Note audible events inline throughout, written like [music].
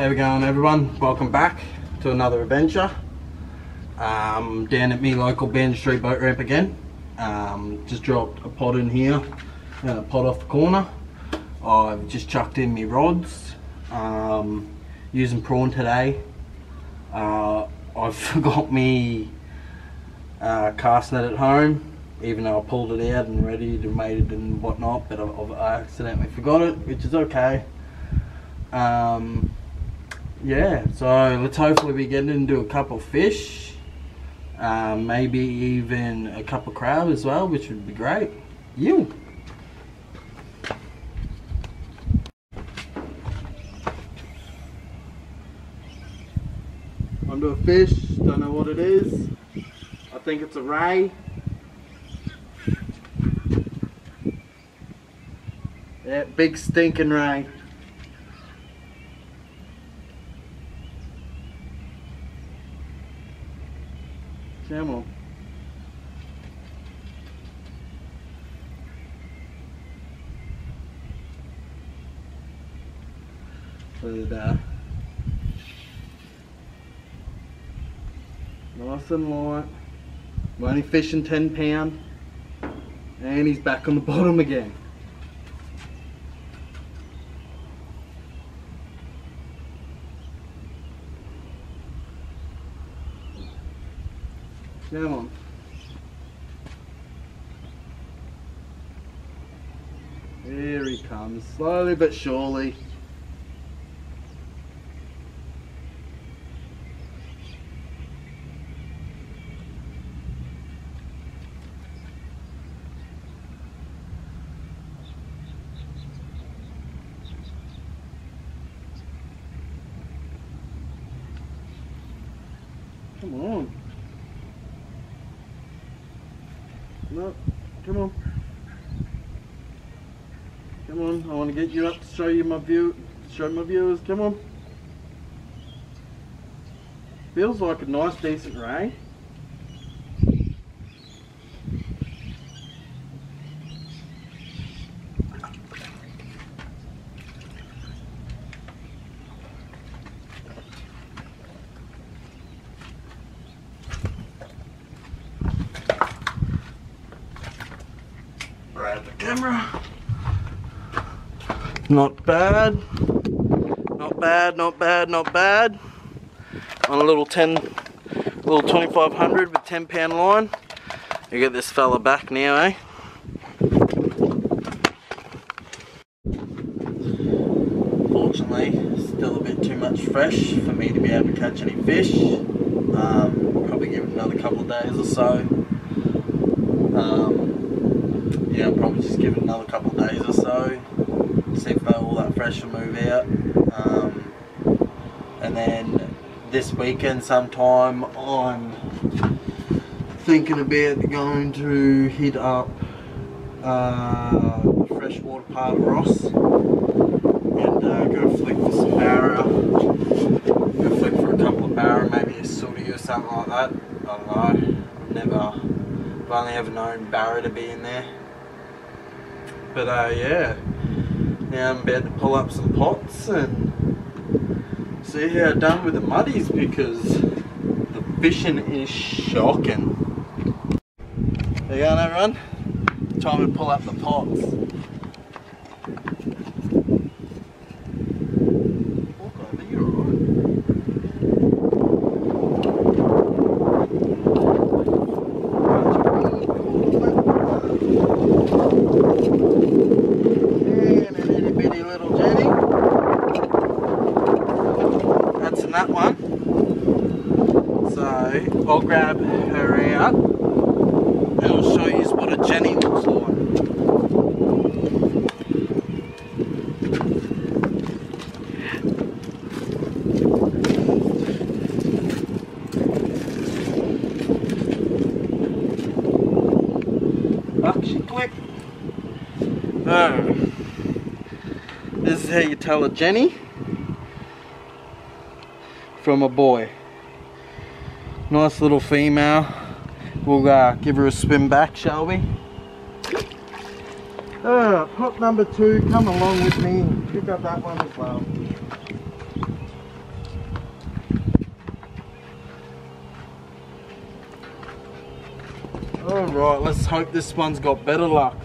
How we going everyone? Welcome back to another adventure. Um, down at me local Band Street boat ramp again. Um, just dropped a pot in here and a pot off the corner. I've just chucked in my rods. Um, using prawn today. Uh, I've [laughs] forgot me uh, cast net at home even though I pulled it out and ready to made it and whatnot but I've, I've accidentally forgot it which is okay um, yeah so let's hopefully be getting into a couple fish um, maybe even a couple crab as well which would be great. You. Onto a fish don't know what it is. I think it's a ray. Yeah big stinking ray Look at that. Nice and light. We're fishing 10 pound. And he's back on the bottom again. On. Here he comes, slowly but surely. Come on. No, come on. Come on, I want to get you up to show you my view, show my viewers, come on. Feels like a nice decent ray. Grab the camera. Not bad. Not bad, not bad, not bad. On a little 10, little 2500 with 10 pound line. You get this fella back now, eh? Fortunately, still a bit too much fresh for me to be able to catch any fish. Um, probably give it another couple of days or so. Um, yeah, I'll probably just give it another couple of days or so. See if they're all that fresh will move out. Um, and then this weekend sometime I'm thinking about going to hit up uh, the freshwater part of Ross and uh, go flick for some barra. Go flick for a couple of barra, maybe a sooty or something like that. I don't know. I've never, I've only ever known barra to be in there. But uh, yeah, now I'm about to pull up some pots and see how I'm done with the muddies because the fishing is shocking. There you go everyone. Time to pull up the pots. Walk over, you're alright. And a itty bitty little Jenny. That's in that one. So I'll grab her out and I'll show you what a Jenny looks like. Oh. This is how you tell a Jenny from a boy. Nice little female. We'll uh, give her a swim back, shall we? Ah, uh, pop number two, come along with me. Pick up that one as well. Alright, let's hope this one's got better luck.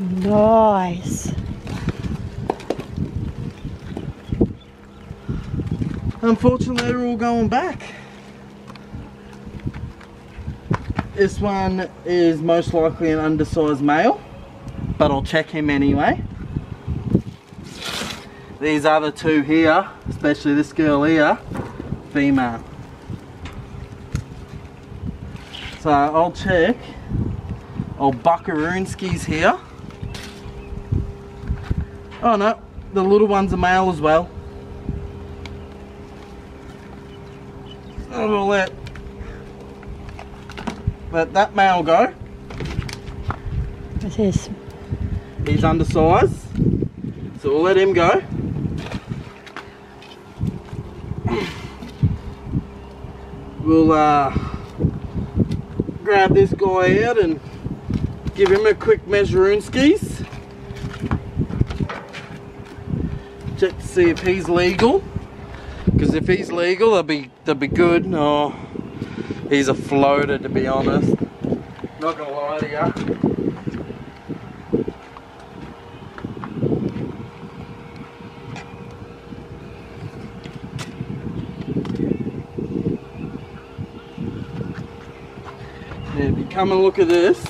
Nice. unfortunately, they're all going back. This one is most likely an undersized male, but I'll check him anyway. These other two here, especially this girl here, female. So I'll check old buckaroonskis here. Oh no, the little one's a male as well. So we'll let, let that male go. What's this? He's undersized. So we'll let him go. We'll uh, grab this guy out and give him a quick measuroonskis. Check to see if he's legal. Because if he's legal, that'll be that'll be good. No, he's a floater to be honest. Not gonna lie to if you come and look at this,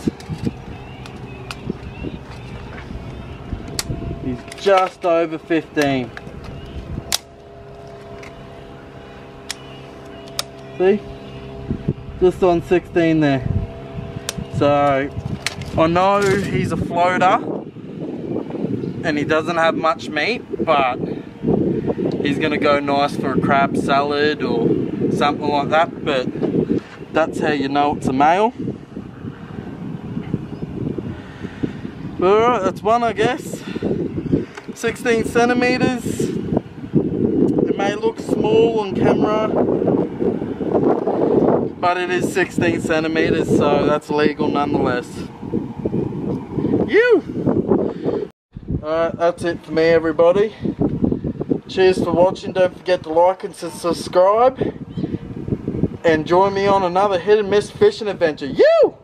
he's just over 15. See? Just on 16 there. So, I know he's a floater and he doesn't have much meat, but he's gonna go nice for a crab salad or something like that, but that's how you know it's a male. Alright, that's one I guess. 16 centimeters. It may look small on camera, but it is 16 centimeters, so that's legal nonetheless. You! Alright, that's it for me everybody. Cheers for watching, don't forget to like and to subscribe and join me on another hit and miss fishing adventure. You!